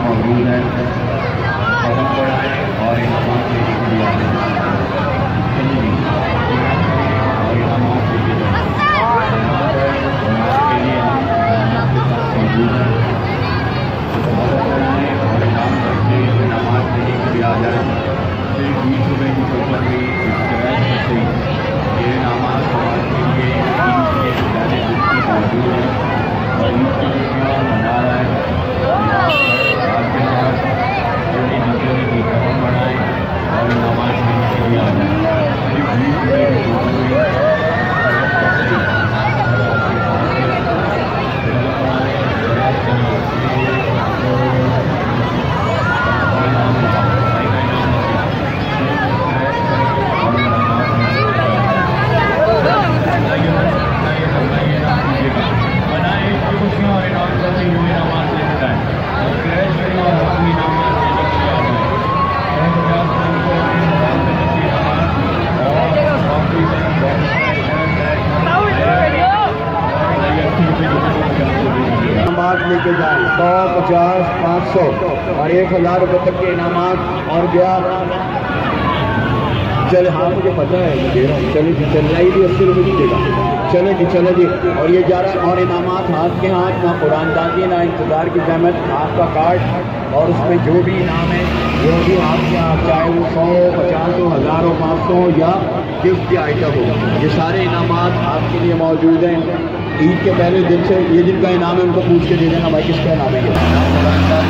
मौजूद है कदम बढ़ाएँ और इंसान के लिए सौ पचास पाँच सौ और एक हज़ार रुपये तक के इनामात, और क्या चले हाँ मुझे पता है दे रहा हूँ। चले जी, चल रही भी अस्सी रुपये की देगा चले जी चले जी, और ये जा रहा है और इनामात हाथ के हाथ, ना कुरान दाजी ना इंतज़ार की जहमत आपका कार्ड और उसमें जो भी इनाम है वो भी हाथ के हाथ, चाहे वो सौ, पचास हो, हज़ार हो पाँच सौ, या गिफ्ट की आइटम हो, ये सारे इनामात आपके लिए मौजूद हैं। ईद के पहले दिन से, ये जिनका इनाम है, उनको पूछ के दे देना भाई, किसका इनाम है ये?